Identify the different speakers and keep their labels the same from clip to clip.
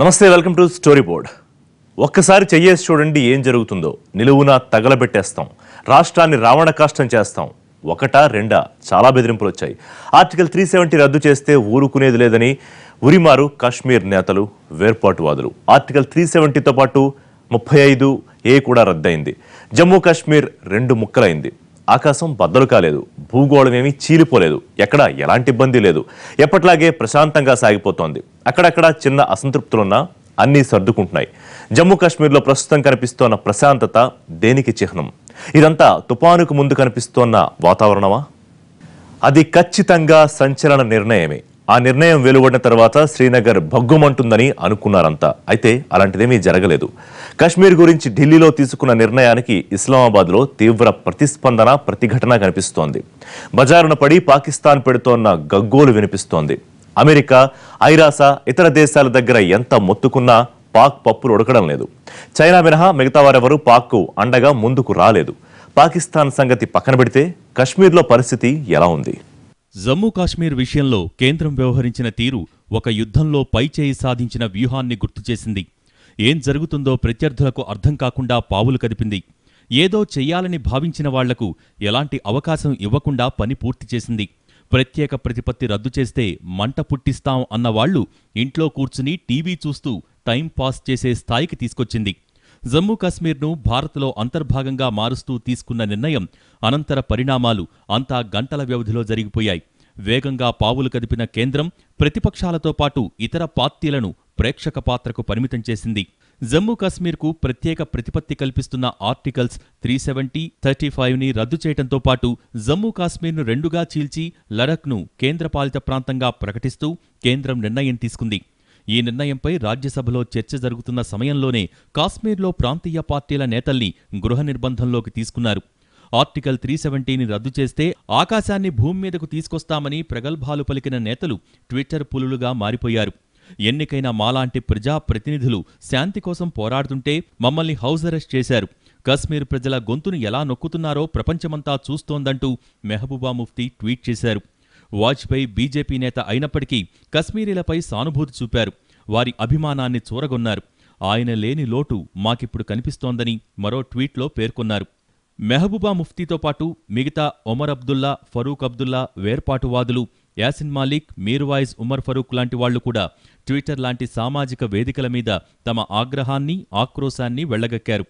Speaker 1: నమస్తే welcome to story board ఒక్కసారి చెయ్యేసి చూడండి ఏం జరుగుతుందో. నిలువున తగలబెట్టేస్తాం. రాష్ట్రాన్ని రావణ కాష్టం చేస్తాం. ఒకటా రెండా? చాలా బెదిరింపులు వచ్చాయి ఆర్టికల్ త్రీ సెవెంటీ రద్దు చేస్తే ఊరుకునేది లేదని ఉరిమారు కాశ్మీర్ నేతలు వేర్పాటువాదులు. ఆర్టికల్ త్రీ సెవెంటీతో పాటు ముప్పై ఐదు ఏ కూడా రద్దయింది. జమ్మూ కాశ్మీర్ రెండు ముక్కలైంది. ఆకాశం బద్దలు కాలేదు భూగోళమేమీ చీలిపోలేదు ఎక్కడ ఎలాంటి ఇబ్బంది లేదు. ఎప్పట్లాగే ప్రశాంతంగా సాగిపోతోంది. అక్కడక్కడ చిన్న అసంతృప్తులున్నా అన్నీ సర్దుకుంటున్నాయి. జమ్మూ కాశ్మీర్లో ప్రస్తుతం కనిపిస్తోన్న ప్రశాంతత దేనికి చిహ్నం? ఇదంతా తుపానుకు ముందు కనిపిస్తోన్న వాతావరణమా? అది ఖచ్చితంగా సంచలన నిర్ణయమే. ఆ నిర్ణయం వెలువడిన తర్వాత శ్రీనగర్ భగ్గుమంటుందని అనుకున్నారంతా. అయితే అలాంటిదేమీ జరగలేదు. కశ్మీర్ గురించి ఢిల్లీలో తీసుకున్న నిర్ణయానికి ఇస్లామాబాద్లో తీవ్ర ప్రతిస్పందన ప్రతిఘటన కనిపిస్తోంది. బజారున పడి పాకిస్తాన్ పెడుతోన్న గగ్గోలు వినిపిస్తోంది. అమెరికా ఐరాస ఇతర దేశాల దగ్గర ఎంత మొత్తుకున్నా పాక్ పప్పులు ఉడకడం లేదు. చైనా మినహా మిగతా వారెవరూ పాక్కు అండగా ముందుకు రాలేదు. పాకిస్తాన్ సంగతి పక్కన పెడితే కశ్మీర్లో పరిస్థితి ఎలా ఉంది?
Speaker 2: జమ్మూ కాశ్మీర్ విషయంలో కేంద్రం వ్యవహరించిన తీరు ఒక యుద్ధంలో పైచేయి సాధించిన వ్యూహాన్ని గుర్తుచేసింది ఏం జరుగుతుందో ప్రత్యర్థులకు అర్థం కాకుండా పావులు కదిపింది. ఏదో చెయ్యాలని భావించిన వాళ్ళకు ఎలాంటి అవకాశం ఇవ్వకుండా పని పూర్తి చేసింది. ప్రత్యేక ప్రతిపత్తి రద్దు చేస్తే మంట పుట్టిస్తాం అన్నవాళ్ళు ఇంట్లో కూర్చుని టీవీ చూస్తూ టైం పాస్ చేసే స్థాయికి తీసుకొచ్చింది. జమ్మూ కాశ్మీర్ను భారత్లో అంతర్భాగంగా మారుస్తూ తీసుకున్న నిర్ణయం అనంతర పరిణామాలు అంతా గంటల వ్యవధిలో జరిగిపోయాయి. వేగంగా పావులు కదిపిన కేంద్రం ప్రతిపక్షాలతో పాటు ఇతర పార్టీలను ప్రేక్షక పాత్రకు పరిమితం చేసింది. జమ్మూ కాశ్మీర్కు ప్రత్యేక ప్రతిపత్తి కల్పిస్తున్న ఆర్టికల్స్ త్రీ సెవెంటీ థర్టీ ఫైవ్ని రద్దు చేయడంతో పాటు జమ్మూ కాశ్మీర్ను రెండుగా చీల్చి లడఖ్ను కేంద్రపాలిత ప్రాంతంగా ప్రకటిస్తూ కేంద్రం నిర్ణయం తీసుకుంది. ఈ నిర్ణయంపై రాజ్యసభలో చర్చ జరుగుతున్న సమయంలోనే కాశ్మీర్లో ప్రాంతీయ పార్టీల నేతల్ని గృహ నిర్బంధంలోకి తీసుకున్నారు. ఆర్టికల్ త్రీ సెవెంటీని రద్దు చేస్తే ఆకాశాన్ని భూమి మీదకు తీసుకొస్తామని ప్రగల్భాలు పలికిన నేతలు ట్విట్టర్ పులులుగా మారిపోయారు. ఎన్నికైన మాలాంటి ప్రజా ప్రతినిధులు శాంతి కోసం పోరాడుతుంటే మమ్మల్ని హౌస్ అరెస్ట్ చేశారు. కశ్మీర్ ప్రజల గొంతును ఎలా నొక్కుతున్నారో ప్రపంచమంతా చూస్తోందంటూ మెహబూబా ముఫ్తీ ట్వీట్ చేశారు. వాజ్పేయి బీజేపీ నేత అయినప్పటికీ కశ్మీరీలపై సానుభూతి చూపారు. వారి అభిమానాన్ని చూరగొన్నారు. ఆయన లేని లోటు మాకిప్పుడు కనిపిస్తోందని మరో ట్వీట్లో పేర్కొన్నారు. మెహబూబా ముఫ్తీతో పాటు మిగతా ఒమర్ అబ్దుల్లా ఫరూక్ అబ్దుల్లా వేర్పాటువాదులు యాసిన్ మాలిక్ మీర్వాయిజ్ ఉమర్ ఫరూక్ లాంటి వాళ్ళు కూడా ట్విట్టర్ లాంటి సామాజిక వేదికల మీద తమ ఆగ్రహాన్ని ఆక్రోశాన్ని వెళ్ళగక్కారు.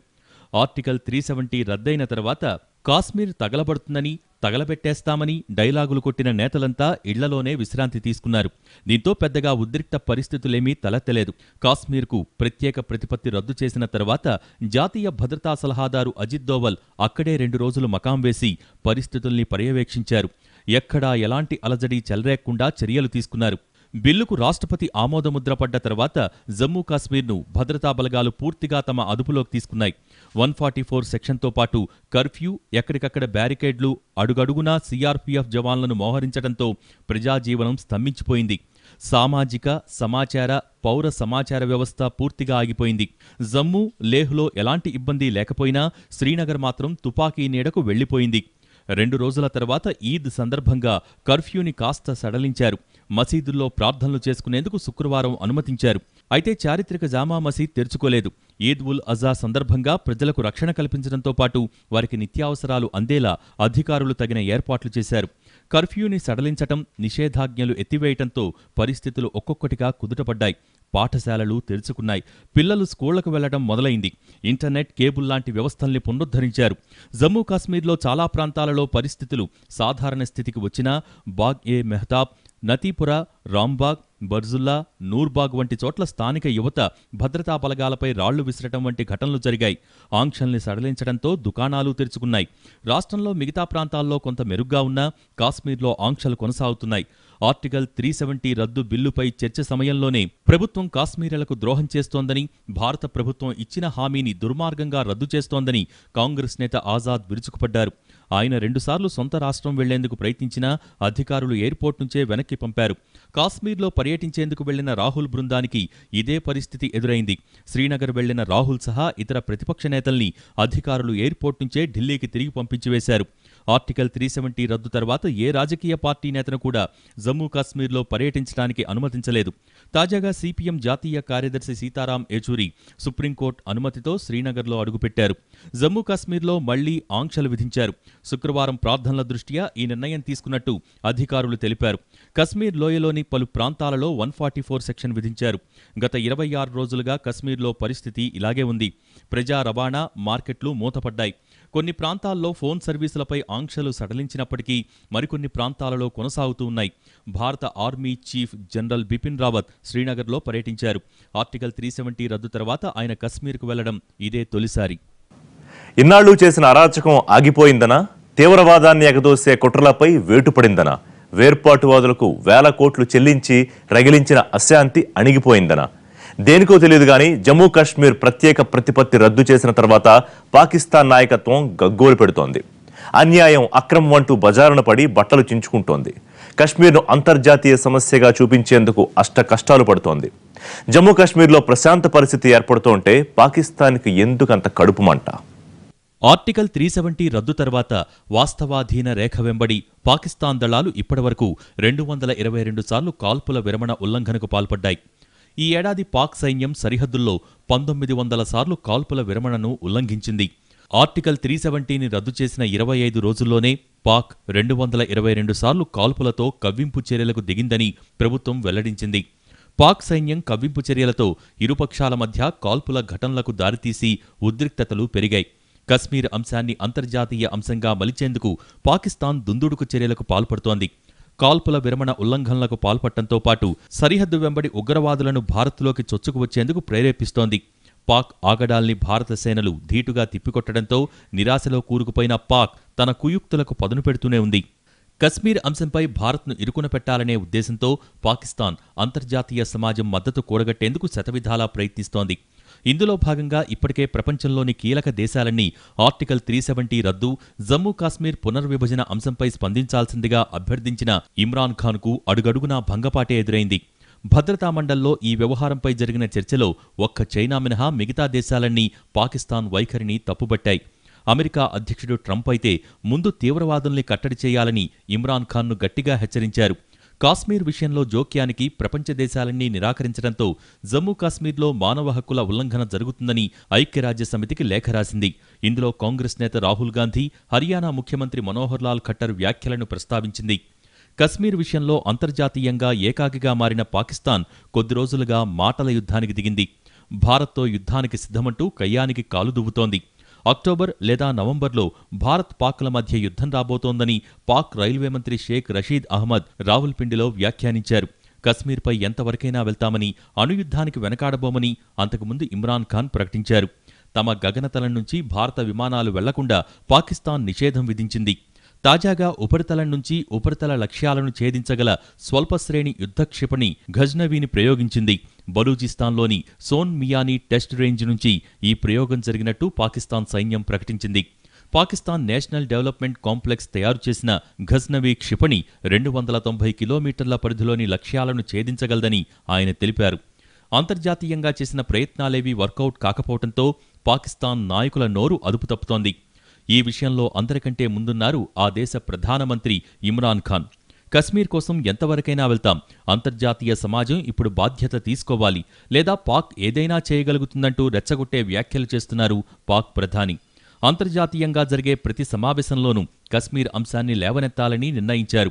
Speaker 2: ఆర్టికల్ త్రీ సెవెంటీ రద్దయిన తర్వాత కాశ్మీర్ తగలబడుతుందని తగలబెట్టేస్తామని డైలాగులు కొట్టిన నేతలంతా ఇళ్ళలోనే విశ్రాంతి తీసుకున్నారు. దీంతో పెద్దగా ఉద్రిక్త పరిస్థితులేమీ తలెత్తలేదు. కాశ్మీర్కు ప్రత్యేక ప్రతిపత్తి రద్దు చేసిన తర్వాత జాతీయ భద్రతా సలహాదారు అజిత్ దోవల్ అక్కడే రెండు రోజులు మకాం వేసి పరిస్థితుల్ని పర్యవేక్షించారు. ఎక్కడా ఎలాంటి అలజడి చెలరేకుండా చర్యలు తీసుకున్నారు. బిల్లుకు రాష్ట్రపతి ఆమోదముద్ర పడ్డ తర్వాత జమ్మూ కాశ్మీర్ను భద్రతా బలగాలు పూర్తిగా తమ అదుపులోకి తీసుకున్నాయి. వన్ ఫార్టీ ఫోర్ సెక్షన్తో పాటు కర్ఫ్యూ ఎక్కడికక్కడ బ్యారికేడ్లు అడుగడుగునా సీఆర్పీఎఫ్ జవాన్లను మోహరించడంతో ప్రజాజీవనం స్తంభించిపోయింది. సామాజిక సమాచార పౌర సమాచార వ్యవస్థ పూర్తిగా ఆగిపోయింది. జమ్మూ లేహ్లో ఎలాంటి ఇబ్బంది లేకపోయినా శ్రీనగర్ మాత్రం తుపాకీ నీడకు వెళ్ళిపోయింది రెండు రోజుల తర్వాత ఈద్ సందర్భంగా కర్ఫ్యూని కాస్త సడలించారు. మసీదుల్లో ప్రార్థనలు చేసుకునేందుకు శుక్రవారం అనుమతించారు. అయితే చారిత్రక జామా మసీద్ తెరుచుకోలేదు. ఈద్ ఉల్ అజా సందర్భంగా ప్రజలకు రక్షణ కల్పించడంతో పాటు వారికి నిత్యావసరాలు అందేలా అధికారులు తగిన ఏర్పాట్లు చేశారు. కర్ఫ్యూని సడలించటం నిషేధాజ్ఞలు ఎత్తివేయటంతో పరిస్థితులు ఒక్కొక్కటిగా కుదుటపడ్డాయి. పాఠశాలలు తెరుచుకున్నాయి. పిల్లలు స్కూళ్ళకు వెళ్ళడం మొదలైంది. ఇంటర్నెట్ కేబుల్ లాంటి వ్యవస్థల్ని పునరుద్ధరించారు. జమ్మూ కాశ్మీర్లో చాలా ప్రాంతాలలో పరిస్థితులు సాధారణ స్థితికి వచ్చినా బాగ్ ఏ మెహతాబ్ నతీపుర రాంబాగ్ బర్జుల్లా నూర్బాగ్ వంటి చోట్ల స్థానిక యువత భద్రతా బలగాలపై రాళ్ళు విసరటం వంటి ఘటనలు జరిగాయి. ఆంక్షల్ని సడలించడంతో దుకాణాలు తెరుచుకున్నాయి. రాష్ట్రంలో మిగతా ప్రాంతాల్లో కొంత మెరుగ్గా ఉన్నా కాశ్మీర్లో ఆంక్షలు కొనసాగుతున్నాయి. ఆర్టికల్ త్రీ సెవెంటీ రద్దు బిల్లుపై చర్చ సమయంలోనే ప్రభుత్వం కాశ్మీరులకు ద్రోహం చేస్తోందని భారత ప్రభుత్వం ఇచ్చిన హామీని దుర్మార్గంగా రద్దు చేస్తోందని కాంగ్రెస్ నేత ఆజాద్ విరుచుకుపడ్డారు. ఆయన రెండుసార్లు సొంత రాష్ట్రం వెళ్ళేందుకు ప్రయత్నించినా అధికారులు ఎయిర్పోర్ట్ నుంచే వెనక్కి పంపారు. కాశ్మీర్లో పర్యటించేందుకు వెళ్ళిన రాహుల్ బృందానికి ఇదే పరిస్థితి ఎదురైంది. శ్రీనగర్ వెళ్ళిన రాహుల్ సహా ఇతర ప్రతిపక్ష నేతల్ని అధికారులు ఎయిర్పోర్ట్ నుంచే ఢిల్లీకి తిరిగి పంపించివేశారు. ఆర్టికల్ త్రీ సెవెంటీ రద్దు తర్వాత ఏ రాజకీయ పార్టీ నేతను కూడా జమ్మూ కాశ్మీర్లో పర్యటించడానికి అనుమతించలేదు. తాజాగా సిపిఎం జాతీయ కార్యదర్శి సీతారాం ఏచూరి సుప్రీంకోర్టు అనుమతితో శ్రీనగర్లో అడుగుపెట్టారు. జమ్మూ కాశ్మీర్లో మళ్ళీ ఆంక్షలు విధించారు. శుక్రవారం ప్రార్థనల దృష్ట్యా ఈ నిర్ణయం తీసుకున్నట్టు అధికారులు తెలిపారు. కశ్మీర్ లోయలోని పలు ప్రాంతాలలో వన్ ఫార్టీ ఫోర్ సెక్షన్ విధించారు. గత ఇరవై ఆరు రోజులుగా కశ్మీర్లో పరిస్థితి ఇలాగే ఉంది. ప్రజా రవాణా మార్కెట్లు మూతపడ్డాయి. కొన్ని ప్రాంతాల్లో ఫోన్ సర్వీసులపై ఆంక్షలు సడలించినప్పటికీ మరికొన్ని ప్రాంతాలలో కొనసాగుతూ ఉన్నాయి. భారత army chief general Bipin Rawat శ్రీనగర్లో పర్యటించారు. ఆర్టికల్ త్రీ సెవెంటీ రద్దు తర్వాత ఆయన కశ్మీర్కు వెళ్ళడం ఇదే తొలిసారి.
Speaker 1: ఇన్నాళ్ళు చేసిన అరాచకం ఆగిపోయిందనా? తీవ్రవాదాన్ని ఎగదోసే కుట్రలపై వేటుపడిందనా? వేర్పాటువాదులకు వేల కోట్లు చెల్లించి రగిలించిన అశాంతి అణిగిపోయిందనా? దేనికో తెలియదు కానీ జమ్మూ కాశ్మీర్ ప్రత్యేక ప్రతిపత్తి రద్దు చేసిన తర్వాత పాకిస్తాన్ నాయకత్వం గగ్గోలు పెడుతోంది. అన్యాయం అక్రమం అంటూ బజారున పడి బట్టలు చించుకుంటోంది. కశ్మీర్ను అంతర్జాతీయ సమస్యగా చూపించేందుకు అష్ట కష్టాలు పడుతోంది. జమ్మూ కాశ్మీర్లో ప్రశాంత పరిస్థితి ఏర్పడుతుంటే పాకిస్తాన్కి ఎందుకంత కడుపుమంట
Speaker 2: ఆర్టికల్ త్రీ సెవెంటీ రద్దు తర్వాత వాస్తవాధీన రేఖ వెంబడి పాకిస్తాన్ దళాలు ఇప్పటివరకు రెండు వందల ఇరవై రెండు సార్లు కాల్పుల విరమణ ఉల్లంఘనకు పాల్పడ్డాయి. ఈ ఏడాది పాక్ సైన్యం సరిహద్దుల్లో పంతొమ్మిది వందల సార్లు కాల్పుల విరమణను ఉల్లంఘించింది. ఆర్టికల్ త్రీ సెవెంటీని రద్దు చేసిన ఇరవై ఐదు రోజుల్లోనే పాక్ రెండు వందల ఇరవై రెండు సార్లు కాల్పులతో కవ్వింపు చర్యలకు దిగిందని ప్రభుత్వం వెల్లడించింది. పాక్ సైన్యం కవ్వింపు చర్యలతో ఇరుపక్షాల మధ్య కాల్పుల ఘటనలకు దారితీసి ఉద్రిక్తతలు పెరిగాయి. కశ్మీర్ అంశాన్ని అంతర్జాతీయ అంశంగా మలిచేందుకు పాకిస్తాన్ దుందుడుకు చర్యలకు పాల్పడుతోంది. కాల్పుల విరమణ ఉల్లంఘనలకు పాల్పడటంతో పాటు సరిహద్దు వెంబడి ఉగ్రవాదులను భారత్లోకి చొచ్చుకు వచ్చేందుకు ప్రేరేపిస్తోంది. పాక్ ఆగడాల్ని భారత సేనలు ధీటుగా తిప్పికొట్టడంతో నిరాశలో కూరుకుపోయిన పాక్ తన కుయుక్తులకు పదును పెడుతూనే ఉంది. కశ్మీర్ అంశంపై భారత్ను ఇరుకున పెట్టాలనే ఉద్దేశంతో పాకిస్తాన్ అంతర్జాతీయ సమాజం మద్దతు కూడగట్టేందుకు శతవిధాలా ప్రయత్నిస్తోంది. ఇందులో భాగంగా ఇప్పటికే ప్రపంచంలోని కీలక దేశాలన్నీ ఆర్టికల్ త్రీ సెవెంటీ రద్దు జమ్మూ కాశ్మీర్ పునర్విభజన అంశంపై స్పందించాల్సిందిగా అభ్యర్థించిన ఇమ్రాన్ ఖాన్కు అడుగడుగునా భంగపాటే ఎదురైంది. భద్రతా మండల్లో ఈ వ్యవహారంపై జరిగిన చర్చలో ఒక్క చైనా మినహా మిగతా దేశాలన్నీ పాకిస్తాన్ వైఖరిని తప్పుబట్టాయి. అమెరికా అధ్యక్షుడు ట్రంప్ అయితే ముందు తీవ్రవాదుల్ని కట్టడి చేయాలని ఇమ్రాన్ ఖాన్ను గట్టిగా హెచ్చరించారు. కాశ్మీర్ విషయంలో జోక్యానికి ప్రపంచ దేశాలన్నీ నిరాకరించడంతో జమ్మూ కాశ్మీర్లో మానవ హక్కుల ఉల్లంఘన జరుగుతుందని ఐక్యరాజ్య సమితికి లేఖ రాసింది. ఇందులో కాంగ్రెస్ నేత రాహుల్ గాంధీ హర్యానా ముఖ్యమంత్రి మనోహర్ లాల్ ఖట్టర్ వ్యాఖ్యలను ప్రస్తావించింది. కశ్మీర్ విషయంలో అంతర్జాతీయంగా ఏకాకిగా మారిన పాకిస్తాన్ కొద్ది రోజులుగా మాటల యుద్ధానికి దిగింది. భారత్తో యుద్ధానికి సిద్ధమంటూ కయ్యానికి కాలు దువ్వుతోంది. అక్టోబర్ లేదా నవంబర్లో భారత్ పాక్ల మధ్య యుద్ధం రాబోతోందని పాక్ రైల్వే మంత్రి షేక్ రషీద్ అహ్మద్ రావుల్పిండిలో వ్యాఖ్యానించారు. కశ్మీర్పై ఎంతవరకైనా వెళ్తామని అణుయుద్ధానికి వెనకాడబోమని అంతకుముందు ఇమ్రాన్ ఖాన్ ప్రకటించారు. తమ గగనతలం నుంచి భారత విమానాలు వెళ్ళకుండా పాకిస్తాన్ నిషేధం విధించింది. తాజాగా ఉపరితలం నుంచి ఉపరితల లక్ష్యాలను ఛేదించగల స్వల్ప శ్రేణి యుద్ధ క్షిపణి ఘజ్నవీని ప్రయోగించింది. బలూచిస్తాన్లోని సోన్ మియానీ టెస్ట్ రేంజ్ నుంచి ఈ ప్రయోగం జరిగినట్టు పాకిస్తాన్ సైన్యం ప్రకటించింది. పాకిస్తాన్ నేషనల్ డెవలప్మెంట్ కాంప్లెక్స్ తయారు చేసిన ఘజ్నవీ క్షిపణి రెండు వందల తొంభై కిలోమీటర్ల పరిధిలోని లక్ష్యాలను ఛేదించగలదని ఆయన తెలిపారు. అంతర్జాతీయంగా చేసిన ప్రయత్నాలేవీ వర్కౌట్ కాకపోవడంతో పాకిస్తాన్ నాయకుల నోరు అదుపు తప్పుతోంది ఈ విషయంలో అందరికంటే ముందున్నారు ఆ దేశ ప్రధానమంత్రి ఇమ్రాన్ ఖాన్. కశ్మీర్ కోసం ఎంతవరకైనా వెళ్తాం. అంతర్జాతీయ సమాజం ఇప్పుడు బాధ్యత తీసుకోవాలి. లేదా పాక్ ఏదైనా చేయగలుగుతుందంటూ రెచ్చగొట్టే వ్యాఖ్యలు చేస్తున్నారు పాక్ ప్రధాని. అంతర్జాతీయంగా జరిగే ప్రతి సమావేశంలోనూ కశ్మీర్ అంశాన్ని లేవనెత్తాలని నిర్ణయించారు.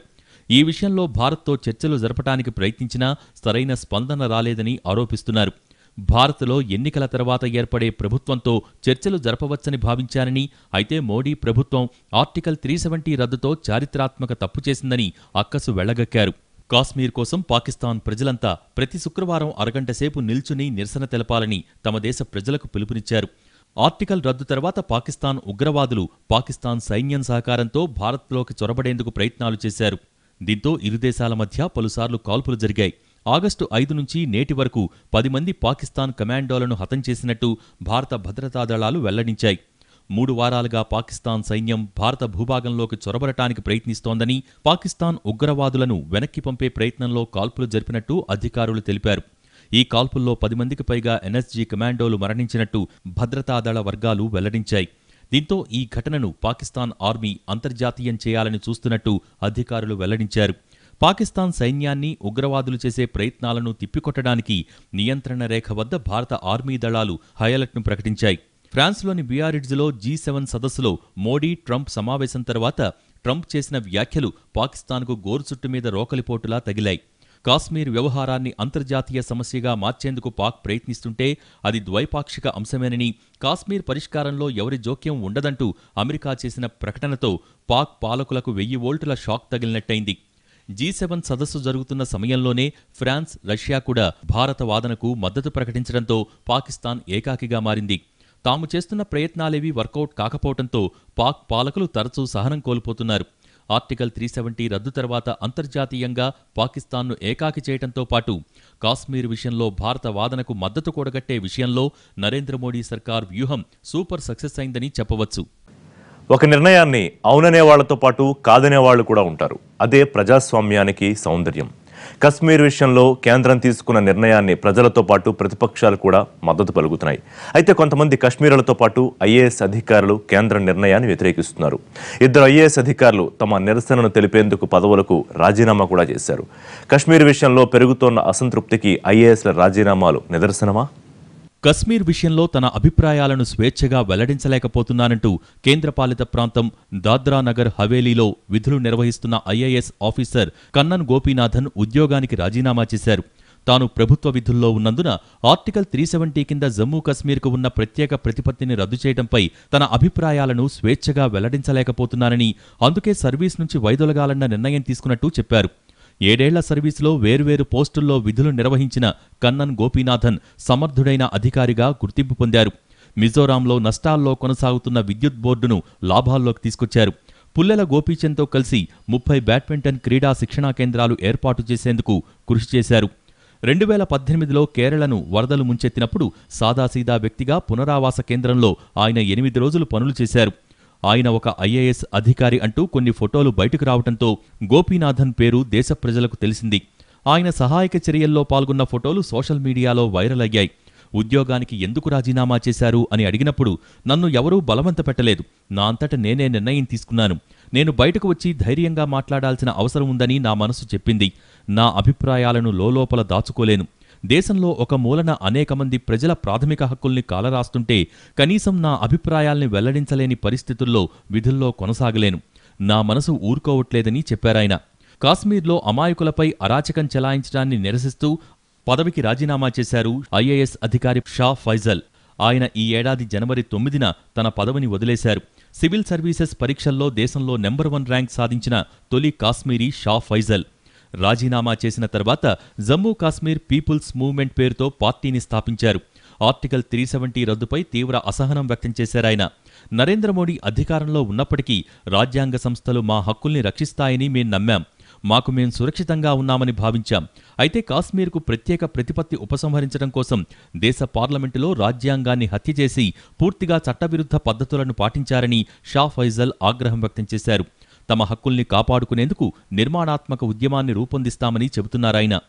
Speaker 2: ఈ విషయంలో భారత్తో చర్చలు జరపటానికి ప్రయత్నించినా సరైన స్పందన రాలేదని ఆరోపిస్తున్నారు. భారత్లో ఎన్నికల తర్వాత ఏర్పడే ప్రభుత్వంతో చర్చలు జరపవచ్చని భావించారని అయితే మోడీ ప్రభుత్వం ఆర్టికల్ త్రీ సెవెంటీ రద్దుతో చారిత్రాత్మక తప్పు చేసిందని అక్కసు వెళ్ళగక్కారు. కాశ్మీర్ కోసం పాకిస్తాన్ ప్రజలంతా ప్రతి శుక్రవారం అరగంట సేపు నిల్చుని నిరసన తెలపాలని తమ దేశ ప్రజలకు పిలుపునిచ్చారు. ఆర్టికల్ రద్దు తర్వాత పాకిస్తాన్ ఉగ్రవాదులు పాకిస్తాన్ సైన్యం సహకారంతో భారత్లోకి చొరబడేందుకు ప్రయత్నాలు చేశారు. దీంతో ఇరు దేశాల మధ్య పలుసార్లు కాల్పులు జరిగాయి. ఆగస్టు ఐదు నుంచి నేటి వరకు పది మంది పాకిస్తాన్ కమాండోలను హతం చేసినట్టు భారత భద్రతా దళాలు వెల్లడించాయి. మూడు వారాలుగా పాకిస్తాన్ సైన్యం భారత భూభాగంలోకి చొరబడటానికి ప్రయత్నిస్తోందని పాకిస్తాన్ ఉగ్రవాదులను వెనక్కి పంపే ప్రయత్నంలో కాల్పులు జరిపినట్టు అధికారులు తెలిపారు. ఈ కాల్పుల్లో పది మందికి పైగా ఎన్ఎస్జీ కమాండోలు మరణించినట్టు భద్రతా దళ వర్గాలు వెల్లడించాయి. దీంతో ఈ ఘటనను పాకిస్తాన్ ఆర్మీ అంతర్జాతీయం చేయాలని చూస్తున్నట్టు అధికారులు వెల్లడించారు. పాకిస్తాన్ సైన్యాన్ని ఉగ్రవాదులు చేసే ప్రయత్నాలను తిప్పికొట్టడానికి నియంత్రణ రేఖ వద్ద భారత ఆర్మీ దళాలు హైఅలర్ట్ను ప్రకటించాయి. ఫ్రాన్స్లోని బియారిడ్జ్లో జీ సెవెన్ సదస్సులో మోడీ ట్రంప్ సమావేశం తర్వాత ట్రంప్ చేసిన వ్యాఖ్యలు పాకిస్తాన్కు గోరుచుట్టు మీద రోకలిపోటులా తగిలాయి. కాశ్మీర్ వ్యవహారాన్ని అంతర్జాతీయ సమస్యగా మార్చేందుకు పాక్ ప్రయత్నిస్తుంటే అది ద్వైపాక్షిక అంశమేనని కాశ్మీర్ పరిష్కారంలో ఎవరి జోక్యం ఉండదంటూ అమెరికా చేసిన ప్రకటనతో పాక్ పాలకులకు వెయ్యి వోల్టుల షాక్ తగిలినట్టయింది. జీ సెవెన్ సదస్సు జరుగుతున్న సమయంలోనే ఫ్రాన్స్ రష్యా కూడా భారత వాదనకు మద్దతు ప్రకటించడంతో పాకిస్తాన్ ఏకాకిగా మారింది. తాము చేస్తున్న ప్రయత్నాలేవీ వర్కౌట్ కాకపోవడంతో పాక్ పాలకులు తరచూ సహనం కోల్పోతున్నారు. ఆర్టికల్ త్రీ సెవెంటీ రద్దు తర్వాత అంతర్జాతీయంగా పాకిస్తాన్ను ఏకాకి చేయడంతో పాటు కాశ్మీర్ విషయంలో భారత వాదనకు మద్దతు కూడగట్టే విషయంలో నరేంద్ర మోడీ సర్కార్ వ్యూహం సూపర్ సక్సెస్ అయిందని చెప్పవచ్చు.
Speaker 1: ఒక నిర్ణయాన్ని అవుననే వాళ్ళతో పాటు కాదనే వాళ్ళు కూడా ఉంటారు. అదే ప్రజాస్వామ్యానికి సౌందర్యం. కశ్మీర్ విషయంలో కేంద్రం తీసుకున్న నిర్ణయాన్ని ప్రజలతో పాటు ప్రతిపక్షాలు కూడా మద్దతు పలుకుతున్నాయి. అయితే కొంతమంది కశ్మీరులతో పాటు ఐఏఎస్ అధికారులు కేంద్ర నిర్ణయాన్ని వ్యతిరేకిస్తున్నారు. ఇద్దరు ఐఏఎస్ అధికారులు తమ నిరసనను తెలిపేందుకు పదవులకు రాజీనామా కూడా చేశారు. కశ్మీర్ విషయంలో పెరుగుతోన్న అసంతృప్తికి ఐఏఎస్ల రాజీనామాలు నిదర్శనమా?
Speaker 2: కశ్మీర్ విషయంలో తన అభిప్రాయాలను స్వేచ్ఛగా వెల్లడించలేకపోతున్నానంటూ కేంద్రపాలిత ప్రాంతం దాద్రా నగర్ హవేలీలో విధులు నిర్వహిస్తున్న ఐఏఎస్ ఆఫీసర్ కన్నన్ గోపీనాథన్ ఉద్యోగానికి రాజీనామా చేశారు. తాను ప్రభుత్వ విధుల్లో ఉన్నందున ఆర్టికల్ త్రీ సెవెంటీ కింద జమ్మూ కశ్మీర్కు ఉన్న ప్రత్యేక ప్రతిపత్తిని రద్దు చేయడంపై తన అభిప్రాయాలను స్వేచ్ఛగా వెల్లడించలేకపోతున్నానని అందుకే సర్వీస్ నుంచి వైదొలగాలన్న నిర్ణయం తీసుకున్నట్టు చెప్పారు. ఏడేళ్ళ సర్వీసులో వేర్వేరు పోస్టుల్లో విధులు నిర్వహించిన కన్నన్ గోపీనాథన్ సమర్థుడైన అధికారిగా గుర్తింపు పొందారు. మిజోరాంలో నష్టాల్లో కొనసాగుతున్న విద్యుత్ బోర్డును లాభాల్లోకి తీసుకొచ్చారు. పుల్లెల గోపీచంద్తో కలిసి ముప్పై బ్యాడ్మింటన్ క్రీడా శిక్షణా కేంద్రాలు ఏర్పాటు చేసేందుకు కృషి చేశారు. రెండు వేల పద్దెనిమిదిలో కేరళను వరదలు ముంచెత్తినప్పుడు సాదాసీదా వ్యక్తిగా పునరావాస కేంద్రంలో ఆయన ఎనిమిది రోజులు పనులు చేశారు. ఆయన ఒక ఐఏఎస్ అధికారి అంటూ కొన్ని ఫోటోలు బయటకు రావడంతో గోపీనాథన్ పేరు దేశ ప్రజలకు తెలిసింది. ఆయన సహాయక చర్యల్లో పాల్గొన్న ఫోటోలు సోషల్ మీడియాలో వైరల్ అయ్యాయి. ఉద్యోగానికి ఎందుకు రాజీనామా చేశారు అని అడిగినప్పుడు నన్ను ఎవరూ బలవంత పెట్టలేదు. నా అంతట నేనే నిర్ణయం తీసుకున్నాను. నేను బయటకు వచ్చి ధైర్యంగా మాట్లాడాల్సిన అవసరం ఉందని నా మనసు చెప్పింది. నా అభిప్రాయాలను లోలోపల దాచుకోలేను. దేశంలో ఒక మూలన అనేక మంది ప్రజల ప్రాథమిక హక్కుల్ని కాలరాస్తుంటే కనీసం నా అభిప్రాయాల్ని వెల్లడించలేని పరిస్థితుల్లో విధుల్లో కొనసాగలేను. నా మనసు ఊరుకోవట్లేదని చెప్పారాయన. కాశ్మీర్లో అమాయకులపై అరాచకం చెలాయించడాన్ని నిరసిస్తూ పదవికి రాజీనామా చేశారు ఐఏఎస్ అధికారి షా ఫైజల్. ఆయన ఈ ఏడాది జనవరి తొమ్మిదిన తన పదవిని వదిలేశారు. సివిల్ సర్వీసెస్ పరీక్షల్లో దేశంలో నెంబర్ వన్ ర్యాంక్ సాధించిన తొలి కాశ్మీరీ షా ఫైజల్. రాజీనామా చేసిన తర్వాత జమ్మూ కాశ్మీర్ పీపుల్స్ మూవ్మెంట్ పేరుతో పార్టీని స్థాపించారు. ఆర్టికల్ త్రీ సెవెంటీ రద్దుపై తీవ్ర అసహనం వ్యక్తం చేశారాయన నరేంద్ర మోడీ అధికారంలో ఉన్నప్పటికీ రాజ్యాంగ సంస్థలు మా హక్కుల్ని రక్షిస్తాయని మేం నమ్మాం. మాకు మేం సురక్షితంగా ఉన్నామని భావించాం. అయితే కాశ్మీర్కు ప్రత్యేక ప్రతిపత్తి ఉపసంహరించడం కోసం దేశ పార్లమెంటులో రాజ్యాంగాన్ని హత్య చేసి పూర్తిగా చట్టవిరుద్ధ పద్ధతులను పాటించారని షా ఫైజల్ ఆగ్రహం వ్యక్తం చేశారు. తమ హక్కుల్ని కాపాడుకునేందుకు నిర్మాణాత్మక ఉద్యమాన్ని రూపొందిస్తామని చెబుతున్నారాయన.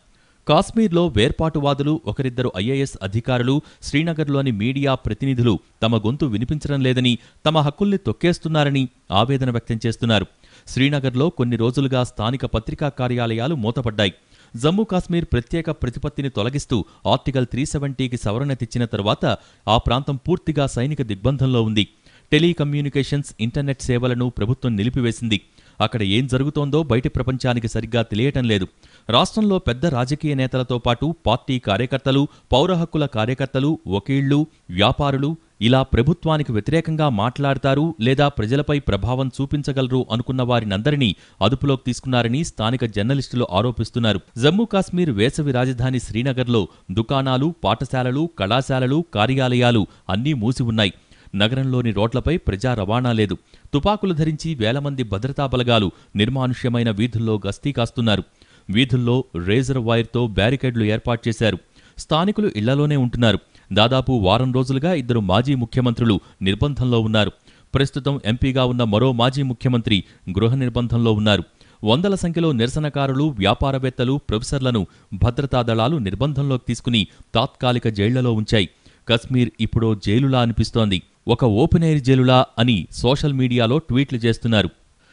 Speaker 2: కాశ్మీర్లో వేర్పాటువాదులు ఒకరిద్దరు ఐఏఎస్ అధికారులు శ్రీనగర్లోని మీడియా ప్రతినిధులు తమ గొంతు వినిపించడం లేదని తమ హక్కుల్ని తొక్కేస్తున్నారని ఆవేదన వ్యక్తం చేస్తున్నారు. శ్రీనగర్లో కొన్ని రోజులుగా స్థానిక పత్రికా కార్యాలయాలు మూతపడ్డాయి. జమ్మూ కాశ్మీర్ ప్రత్యేక ప్రతిపత్తిని తొలగిస్తూ ఆర్టికల్ త్రీ సెవెంటీకి సవరణ తెచ్చిన తర్వాత ఆ ప్రాంతం పూర్తిగా సైనిక దిగ్బంధంలో ఉంది. టెలికమ్యూనికేషన్స్ ఇంటర్నెట్ సేవలను ప్రభుత్వం నిలిపివేసింది. అక్కడ ఏం జరుగుతోందో బయటి ప్రపంచానికి సరిగ్గా తెలియటం లేదు. రాష్ట్రంలో పెద్ద రాజకీయ నేతలతో పాటు పార్టీ కార్యకర్తలు పౌర హక్కుల కార్యకర్తలు వకీళ్ళు వ్యాపారులు ఇలా ప్రభుత్వానికి వ్యతిరేకంగా మాట్లాడతారు లేదా ప్రజలపై ప్రభావం చూపించగలరు అనుకున్న వారినందరినీ అదుపులోకి తీసుకున్నారని స్థానిక జర్నలిస్టులు ఆరోపిస్తున్నారు. జమ్మూ కాశ్మీర్ వేసవి రాజధాని శ్రీనగర్లో దుకాణాలు పాఠశాలలు కళాశాలలు కార్యాలయాలు అన్నీ మూసి ఉన్నాయి. నగరంలోని రోడ్లపై ప్రజా రవాణా లేదు. తుపాకులు ధరించి వేల మంది భద్రతా బలగాలు నిర్మానుష్యమైన వీధుల్లో గస్తీ కాస్తున్నారు. వీధుల్లో రేజర్ వైర్తో బ్యారికేడ్లు ఏర్పాటు చేశారు. స్థానికులు ఇళ్ళలోనే ఉంటున్నారు. దాదాపు వారం రోజులుగా ఇద్దరు మాజీ ముఖ్యమంత్రులు నిర్బంధంలో ఉన్నారు. ప్రస్తుతం ఎంపీగా ఉన్న మరో మాజీ ముఖ్యమంత్రి గృహ నిర్బంధంలో ఉన్నారు. వందల సంఖ్యలో నిరసనకారులు వ్యాపారవేత్తలు ప్రొఫెసర్లను భద్రతా దళాలు నిర్బంధంలోకి తీసుకుని తాత్కాలిక జైళ్ళలో ఉంచాయి. కశ్మీర్ ఇప్పుడో జైలులా అనిపిస్తోంది. ఒక ఓపెన్ ఎయిర్ జైలులా అని సోషల్ మీడియాలో ట్వీట్లు చేస్తున్నారు.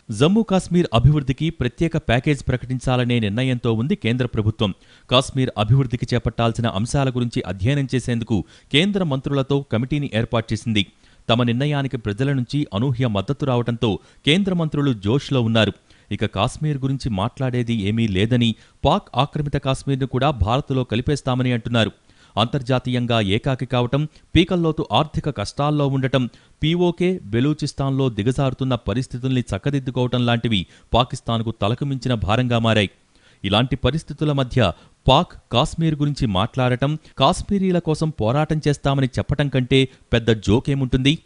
Speaker 2: జమ్మూ కాశ్మీర్ అభివృద్ధికి ప్రత్యేక ప్యాకేజ్ ప్రకటించాలనే నిర్ణయంతో ఉంది కేంద్ర ప్రభుత్వం. కాశ్మీర్ అభివృద్ధికి చేపట్టాల్సిన అంశాల గురించి అధ్యయనం చేసేందుకు కేంద్ర మంత్రులతో కమిటీని ఏర్పాటు చేసింది. తమ నిర్ణయానికి ప్రజల నుంచి అనూహ్య మద్దతు రావడంతో కేంద్ర మంత్రులు జోష్లో ఉన్నారు. ఇక కాశ్మీర్ గురించి మాట్లాడేది ఏమీ లేదని పాక్ ఆక్రమిత కాశ్మీర్ను కూడా భారత్లో కలిపేస్తామని అంటున్నారు. అంతర్జాతీయంగా ఏకాకి కావటం పీకల్లోతు ఆర్థిక కష్టాల్లో ఉండటం పీఓకే బెలూచిస్తాన్లో దిగజారుతున్న పరిస్థితుల్ని చక్కదిద్దుకోవటం లాంటివి పాకిస్తాన్కు తలకు మించిన భారంగా మారాయి. ఇలాంటి పరిస్థితుల మధ్య పాక్ కాశ్మీర్ గురించి మాట్లాడటం కాశ్మీరీల కోసం పోరాటం చేస్తామని చెప్పటం కంటే పెద్ద జోకేముంటుంది?